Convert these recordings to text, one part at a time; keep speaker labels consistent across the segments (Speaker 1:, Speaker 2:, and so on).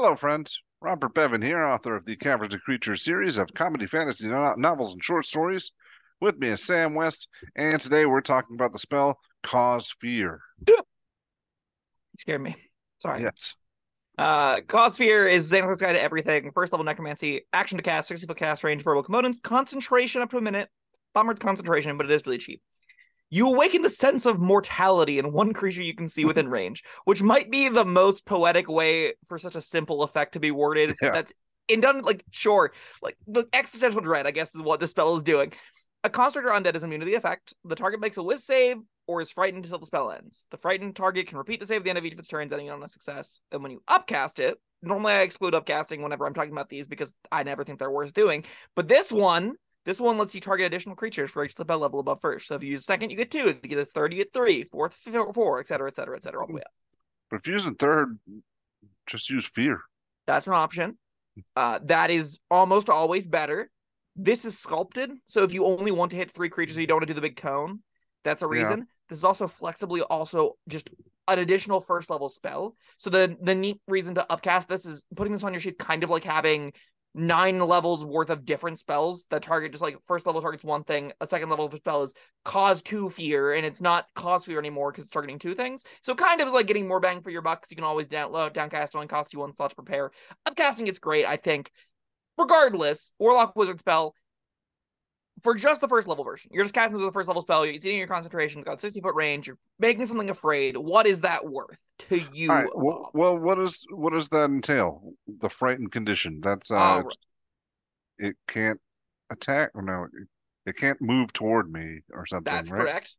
Speaker 1: Hello, friends. Robert Bevan here, author of the Caverns and Creatures series of comedy, fantasy no- novels, and short stories. With me is Sam West, and today we're talking about the spell Cause Fear.
Speaker 2: You scared me. Sorry.
Speaker 1: Yes.
Speaker 2: Uh, Cause Fear is Xanathar's Guide to Everything. First level necromancy. Action to cast, 60 foot cast range, verbal components, concentration up to a minute. Bummer concentration, but it is really cheap. You awaken the sense of mortality in one creature you can see within range, which might be the most poetic way for such a simple effect to be worded.
Speaker 1: Yeah.
Speaker 2: That's in done like sure, like the existential dread, I guess, is what this spell is doing. A construct or undead is immune to the effect. The target makes a Wis save or is frightened until the spell ends. The frightened target can repeat the save at the end of each of its turns, ending on a success. And when you upcast it, normally I exclude upcasting whenever I'm talking about these because I never think they're worth doing. But this one, this one lets you target additional creatures for each spell level above first. So if you use second, you get two. If you get a third, you get three. Fourth, four, four, et cetera, et cetera, et cetera, all the way up.
Speaker 1: But if you're using third, just use fear.
Speaker 2: That's an option. Uh, that is almost always better. This is sculpted, so if you only want to hit three creatures, you don't want to do the big cone. That's a
Speaker 1: Yeah.
Speaker 2: reason. This is also flexibly also just an additional first level spell. So the the neat reason to upcast this is putting this on your sheet, kind of like having nine levels worth of different spells that target just like first level targets one thing, a second level spell is cause two fear, and it's not cause fear anymore because it's targeting two things. So kind of is like getting more bang for your buck. you can always download downcast only costs you one slot to prepare. Upcasting it's great, I think. Regardless, Warlock Wizard spell for just the first level version. You're just casting with the first level spell. You're eating your concentration. Got 60 foot range. You're making something afraid. What is that worth to you?
Speaker 1: Right. Well, well, what is what does that entail? The frightened condition. That's uh,
Speaker 2: right.
Speaker 1: it can't attack. Or no, it, it can't move toward me or something.
Speaker 2: That's
Speaker 1: right?
Speaker 2: correct.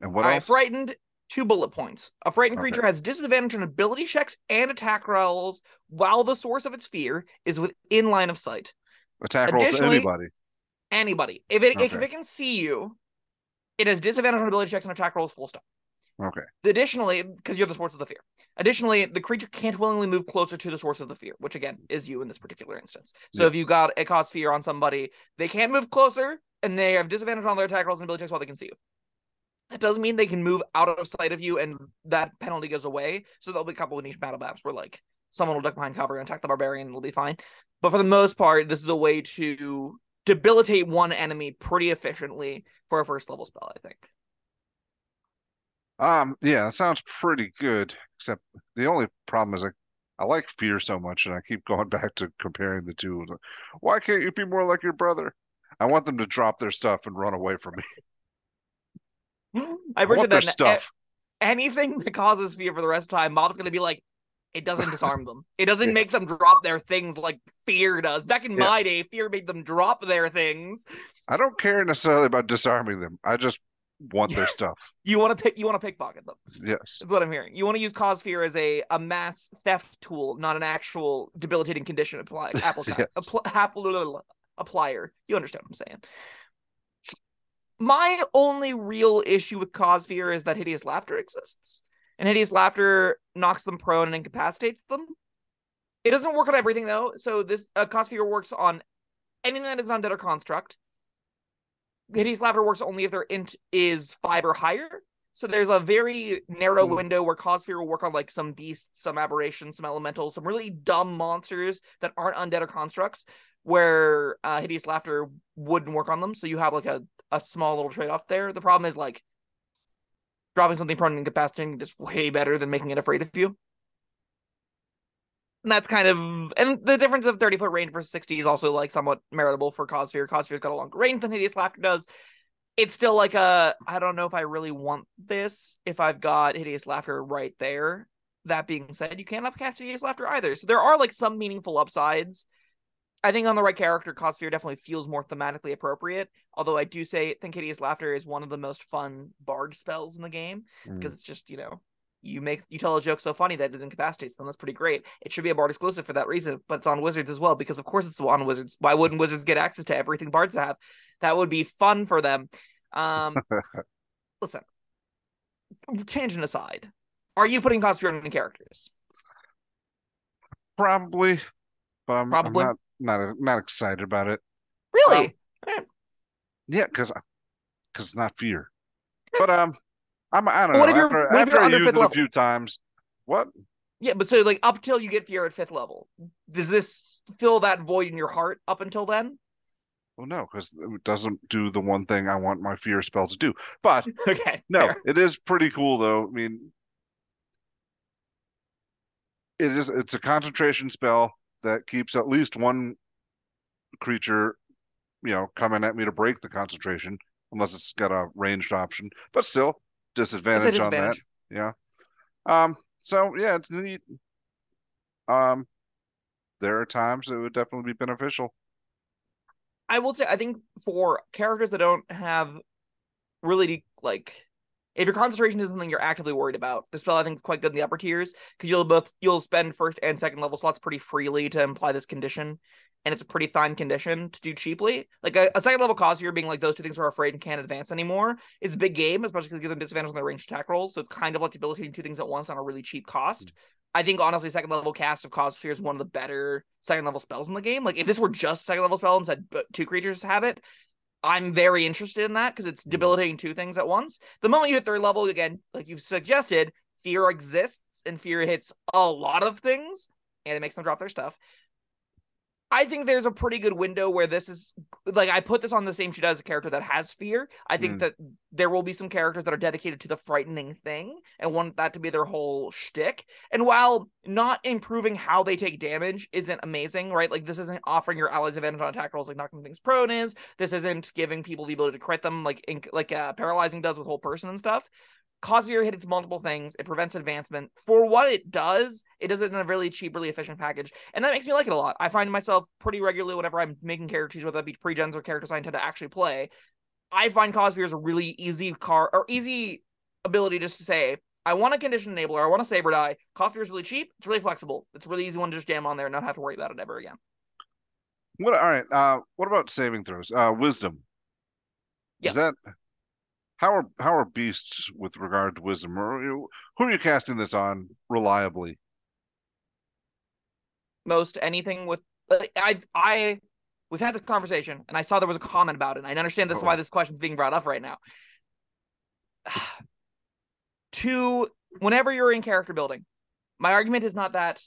Speaker 1: And what
Speaker 2: I
Speaker 1: else?
Speaker 2: frightened. Two bullet points. A frightened
Speaker 1: Okay.
Speaker 2: creature has disadvantage on ability checks and attack rolls while the source of its fear is within line of sight.
Speaker 1: Attack rolls to anybody.
Speaker 2: Anybody, if it if it can see you, it has disadvantage on ability checks and attack rolls. Full stop.
Speaker 1: Okay.
Speaker 2: Additionally, because you're the source of the fear. Additionally, the creature can't willingly move closer to the source of the fear, which again is you in this particular instance. So
Speaker 1: Yeah.
Speaker 2: if you got a cause fear on somebody, they can't move closer, and they have disadvantage on their attack rolls and ability checks while they can see you. That doesn't mean they can move out of sight of you, and that penalty goes away. So there'll be a couple of niche battle maps where like someone will duck behind cover and attack the barbarian, and it'll be fine. But for the most part, this is a way to debilitate one enemy pretty efficiently for a first level spell. I think.
Speaker 1: Um, yeah, that sounds pretty good. Except the only problem is I, I like fear so much, and I keep going back to comparing the two. Why can't you be more like your brother? I want them to drop their stuff and run away from me.
Speaker 2: I
Speaker 1: I want their
Speaker 2: that.
Speaker 1: Stuff.
Speaker 2: anything that causes fear for the rest of the time, Mob's gonna be like, it doesn't disarm them. It doesn't
Speaker 1: Yeah.
Speaker 2: make them drop their things like fear does. Back in
Speaker 1: Yeah.
Speaker 2: my day, fear made them drop their things.
Speaker 1: I don't care necessarily about disarming them. I just want their stuff.
Speaker 2: You want to pick. You want to pickpocket them.
Speaker 1: Yes.
Speaker 2: That's what I'm hearing. You want to use cause fear as a, a mass theft tool, not an actual debilitating condition apply applica-
Speaker 1: Yes.
Speaker 2: appl- appl- applier. You understand what I'm saying? My only real issue with cause fear is that hideous laughter exists, and hideous laughter knocks them prone and incapacitates them. It doesn't work on everything though. So this uh, fear works on anything that is undead or construct. Hideous laughter works only if their int is five or higher. So there's a very narrow
Speaker 1: Hmm.
Speaker 2: window where cause fear will work on like some beasts, some aberrations, some elementals, some really dumb monsters that aren't undead or constructs, where uh, hideous laughter wouldn't work on them. So you have like a, a small little trade off there. The problem is like dropping something prone and incapacitating is way better than making it afraid of you. And that's kind of and the difference of 30 foot range versus 60 is also like somewhat meritable for Cause Fear. Cause Fear's got a longer range than Hideous Laughter does. It's still like a I don't know if I really want this if I've got Hideous Laughter right there. That being said, you can't upcast Hideous Laughter either. So there are like some meaningful upsides. I think on the right character, Cause Fear definitely feels more thematically appropriate. Although I do say think Hideous Laughter is one of the most fun bard spells in the game
Speaker 1: Mm.
Speaker 2: because it's just you know you make you tell a joke so funny that it incapacitates them. That's pretty great. It should be a bard exclusive for that reason, but it's on wizards as well because of course it's on wizards. Why wouldn't wizards get access to everything bards have? That would be fun for them. Um, listen, tangent aside, are you putting cause fear on characters?
Speaker 1: Probably, but I'm, I'm
Speaker 2: Probably.
Speaker 1: not not not excited about it.
Speaker 2: Really?
Speaker 1: Yeah, because because not fear. But um, I'm I don't
Speaker 2: But what
Speaker 1: know.
Speaker 2: if you're-
Speaker 1: after
Speaker 2: what if you're under fifth
Speaker 1: it a few times, what?
Speaker 2: Yeah, but so like up till you get fear at fifth level, does this fill that void in your heart up until then?
Speaker 1: Well, no, because it doesn't do the one thing I want my fear spell to do. But
Speaker 2: Okay.
Speaker 1: no,
Speaker 2: fair.
Speaker 1: it is pretty cool though. I mean, it is it's a concentration spell that keeps at least one creature, you know, coming at me to break the concentration, unless it's got a ranged option. But still,
Speaker 2: a
Speaker 1: disadvantage on that. Yeah. Um. So yeah, it's neat. Um, there are times it would definitely be beneficial.
Speaker 2: I will say, I think for characters that don't have really like, if your concentration is something you're actively worried about, this spell I think is quite good in the upper tiers because you'll both you'll spend first and second level slots pretty freely to imply this condition, and it's a pretty fine condition to do cheaply. Like a, a second level cause fear being like those two things are afraid and can't advance anymore is a big game, especially because it gives them disadvantage on their ranged attack rolls. So it's kind of like debilitating two things at once on a really cheap cost. Mm. I think honestly, second level cast of Cause Fear is one of the better second level spells in the game. Like if this were just second level spell and said two creatures have it, I'm very interested in that because it's hmm. debilitating two things at once. The moment you hit third level, again, like you've suggested, fear exists and fear hits a lot of things and it makes them drop their stuff. I think there's a pretty good window where this is like I put this on the same sheet as a character that has fear. I think
Speaker 1: Mm.
Speaker 2: that there will be some characters that are dedicated to the frightening thing and want that to be their whole shtick. And while not improving how they take damage isn't amazing, right? Like this isn't offering your allies advantage on attack rolls like knocking things prone is. This isn't giving people the ability to crit them like in, like uh, paralyzing does with Hold Person and stuff. Cause Fear hits multiple things. It prevents advancement. For what it does, it does it in a really cheap, really efficient package. And that makes me like it a lot. I find myself pretty regularly whenever I'm making characters, whether that be pre-gens or characters I intend to actually play. I find Cause Fear is a really easy car or easy ability just to say, I want a condition enabler, I want a save or die. Cause Fear is really cheap, it's really flexible. It's a really easy one to just jam on there and not have to worry about it ever again.
Speaker 1: What? All right. Uh, what about saving throws? Uh, wisdom.
Speaker 2: Yeah.
Speaker 1: Is that how are how are beasts with regard to wisdom? Or you- who are you casting this on reliably?
Speaker 2: most anything with I I we've had this conversation and I saw there was a comment about it. And I understand this is why this question is being brought up right now. to whenever you're in character building, my argument is not that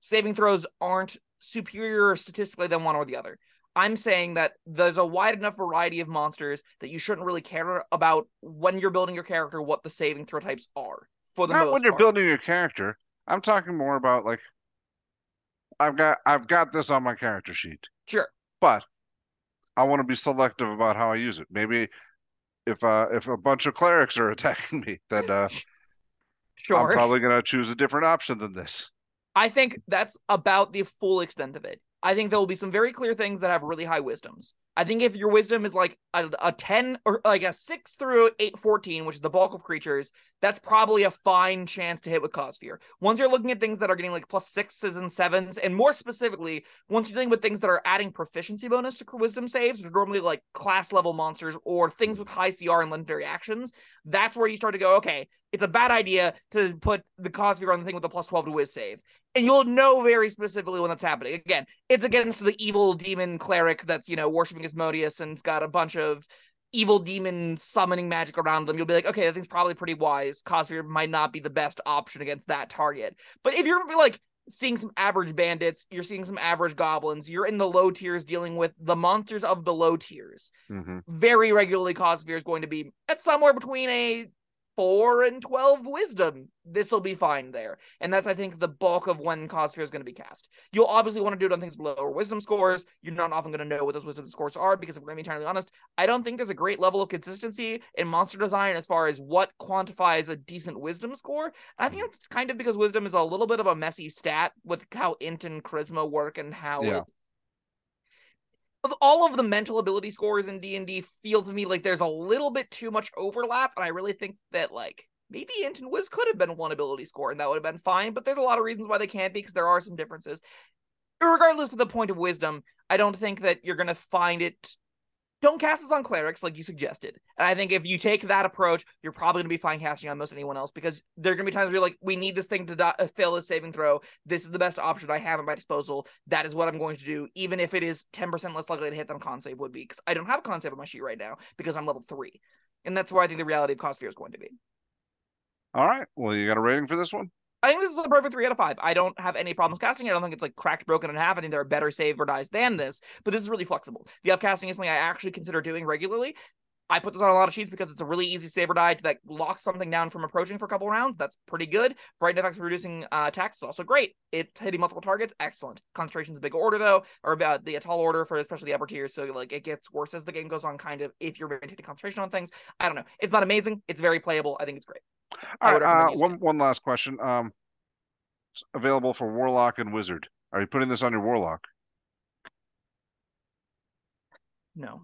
Speaker 2: saving throws aren't superior statistically than one or the other. I'm saying that there's a wide enough variety of monsters that you shouldn't really care about when you're building your character what the saving throw types are. For the
Speaker 1: Not
Speaker 2: most
Speaker 1: when you're
Speaker 2: part.
Speaker 1: building your character. I'm talking more about like I've got I've got this on my character sheet,
Speaker 2: Sure.
Speaker 1: but I want to be selective about how I use it. Maybe if uh if a bunch of clerics are attacking me, then uh
Speaker 2: Sure.
Speaker 1: I'm probably gonna choose a different option than this.
Speaker 2: I think that's about the full extent of it. I think there will be some very clear things that have really high wisdoms. I think if your wisdom is like a, a 10 or like a 6 through 8, 14, which is the bulk of creatures, that's probably a fine chance to hit with cause fear. Once you're looking at things that are getting like plus sixes and sevens, and more specifically, once you're dealing with things that are adding proficiency bonus to wisdom saves, which are normally like class level monsters or things with high CR and legendary actions, that's where you start to go, okay, it's a bad idea to put the cause fear on the thing with the plus 12 to Wis save and you'll know very specifically when that's happening. Again, it's against the evil demon cleric that's you know worshiping Asmodeus and's got a bunch of evil demon summoning magic around them. You'll be like, okay, that thing's probably pretty wise. Cause Fear might not be the best option against that target. But if you're like seeing some average bandits, you're seeing some average goblins, you're in the low tiers dealing with the monsters of the low tiers.
Speaker 1: hmm
Speaker 2: Very regularly, Cause Fear is going to be at somewhere between a four and 12 wisdom. This will be fine there. And that's, I think, the bulk of when Cause Fear is going to be cast. You'll obviously want to do it on things with lower wisdom scores. You're not often going to know what those wisdom scores are because, if we're going to be entirely honest, I don't think there's a great level of consistency in monster design as far as what quantifies a decent wisdom score. I think it's kind of because wisdom is a little bit of a messy stat with how int and charisma work and how
Speaker 1: Yeah.
Speaker 2: it all of the mental ability scores in D&D feel to me like there's a little bit too much overlap and I really think that like maybe Int and Wis could have been one ability score and that would have been fine but there's a lot of reasons why they can't be because there are some differences. Regardless of the point of wisdom I don't think that you're going to find it don't cast this on clerics like you suggested. And I think if you take that approach, you're probably going to be fine casting on most anyone else because there are going to be times where you're like, we need this thing to do- fail a saving throw. This is the best option I have at my disposal. That is what I'm going to do, even if it is 10% less likely to hit than con save would be. Because I don't have con save on my sheet right now because I'm level three. And that's where I think the reality of cause fear is going to be.
Speaker 1: All right. Well, you got a rating for this one?
Speaker 2: I think this is a perfect three out of five. I don't have any problems casting. I don't think it's like cracked, broken in half. I think there are better save or dies than this, but this is really flexible. The upcasting is something I actually consider doing regularly. I put this on a lot of sheets because it's a really easy save or die to like lock something down from approaching for a couple rounds. That's pretty good. Frightened effects reducing uh, attacks is also great. It hitting multiple targets, excellent. Concentration's a big order though, or about the tall order for especially the upper tiers. So like it gets worse as the game goes on. Kind of if you're maintaining concentration on things. I don't know. It's not amazing. It's very playable. I think it's great.
Speaker 1: All right, uh, one one last question. Um, available for Warlock and Wizard. Are you putting this on your Warlock?
Speaker 2: No.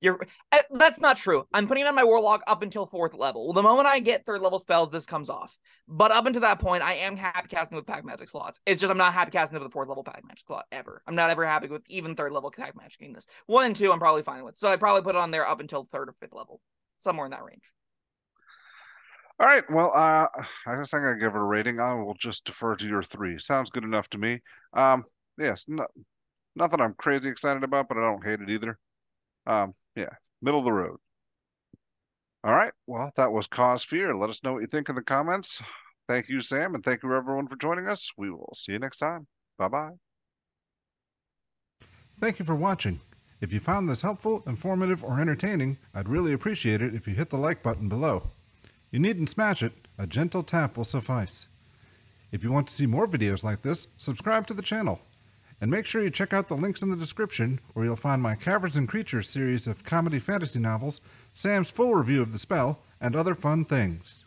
Speaker 2: You're eh, that's not true. I'm putting it on my warlock up until fourth level. Well, the moment I get third level spells, this comes off. But up until that point, I am happy casting with pact magic slots. It's just I'm not happy casting with the fourth level pact magic slot ever. I'm not ever happy with even third level pact magicking this. One and two, I'm probably fine with. So I probably put it on there up until third or fifth level, somewhere in that range.
Speaker 1: All right. Well, uh, I guess I'm gonna give it a rating. I will just defer to your three. Sounds good enough to me. Um, yes, no, nothing I'm crazy excited about, but I don't hate it either. Um, yeah, middle of the road. All right. Well, that was Cause Fear. Let us know what you think in the comments. Thank you, Sam, and thank you everyone for joining us. We will see you next time. Bye bye.
Speaker 3: Thank you for watching. If you found this helpful, informative, or entertaining, I'd really appreciate it if you hit the like button below. You needn't smash it, a gentle tap will suffice. If you want to see more videos like this, subscribe to the channel. And make sure you check out the links in the description, where you'll find my Caverns and Creatures series of comedy fantasy novels, Sam's full review of the spell, and other fun things.